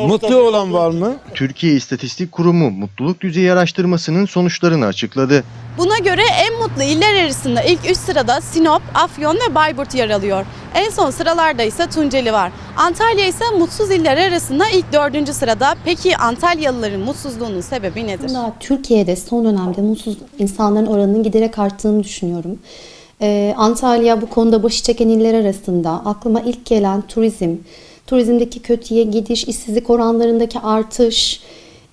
Mutlu olan var mı? Türkiye İstatistik Kurumu mutluluk düzeyi araştırmasının sonuçlarını açıkladı. Buna göre en mutlu iller arasında ilk 3 sırada Sinop, Afyon ve Bayburt yer alıyor. En son sıralarda ise Tunceli var. Antalya ise mutsuz iller arasında ilk 4. sırada. Peki Antalyalıların mutsuzluğunun sebebi nedir? Aslında Türkiye'de son dönemde mutsuz insanların oranının giderek arttığını düşünüyorum. Ee, Antalya bu konuda başı çeken iller arasında aklıma ilk gelen turizm, turizmdeki kötüye gidiş, işsizlik oranlarındaki artış,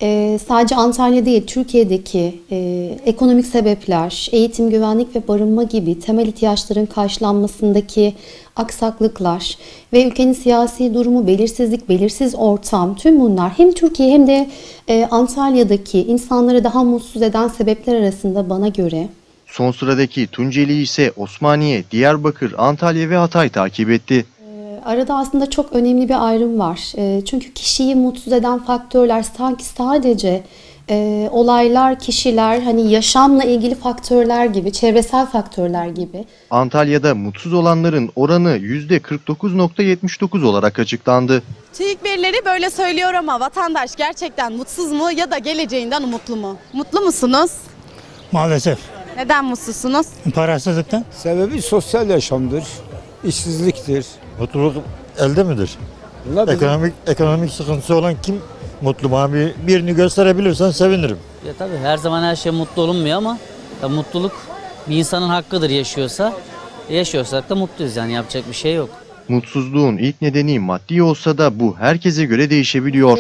e, sadece Antalya değil Türkiye'deki e, ekonomik sebepler, eğitim, güvenlik ve barınma gibi temel ihtiyaçların karşılanmasındaki aksaklıklar ve ülkenin siyasi durumu, belirsizlik, belirsiz ortam tüm bunlar hem Türkiye hem de e, Antalya'daki insanları daha mutsuz eden sebepler arasında bana göre Son sıradaki Tunceli ise Osmaniye, Diyarbakır, Antalya ve Hatay takip etti. Arada aslında çok önemli bir ayrım var. E, Çünkü kişiyi mutsuz eden faktörler sanki sadece e, olaylar, kişiler, hani yaşamla ilgili faktörler gibi, çevresel faktörler gibi. Antalya'da mutsuz olanların oranı %49.79 olarak açıklandı. TÜİK verileri böyle söylüyor ama vatandaş gerçekten mutsuz mu ya da geleceğinden umutlu mu? Mutlu musunuz? Maalesef. Neden mutsuzsunuz? Parasızlıktan. Sebebi sosyal yaşamdır, işsizliktir. Mutluluk elde midir? Bunlar bizim- Ekonomik ekonomik sıkıntısı olan kim mutlu mu abi? Birini gösterebilirsen sevinirim. Ya tabii her zaman her şey mutlu olunmuyor ama ya mutluluk bir insanın hakkıdır yaşıyorsa. Yaşıyorsak da mutluyuz yani yapacak bir şey yok. Mutsuzluğun ilk nedeni maddi olsa da bu herkese göre değişebiliyor.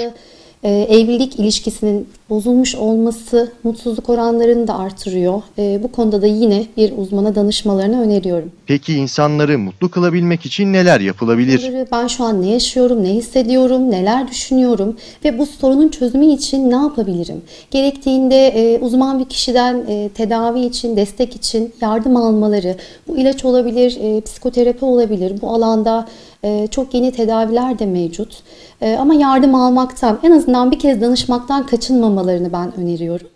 E, Evlilik ilişkisinin bozulmuş olması mutsuzluk oranlarını da artırıyor. E, Bu konuda da yine bir uzmana danışmalarını öneriyorum. Peki insanları mutlu kılabilmek için neler yapılabilir? Ben şu an ne yaşıyorum, ne hissediyorum, neler düşünüyorum ve bu sorunun çözümü için ne yapabilirim? Gerektiğinde e, uzman bir kişiden e, tedavi için, destek için yardım almaları, bu ilaç olabilir, e, psikoterapi olabilir. Bu alanda e, çok yeni tedaviler de mevcut. E, ama yardım almaktan, en azından bir kez danışmaktan kaçınmamalarını ben öneriyorum.